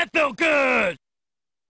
that felt good!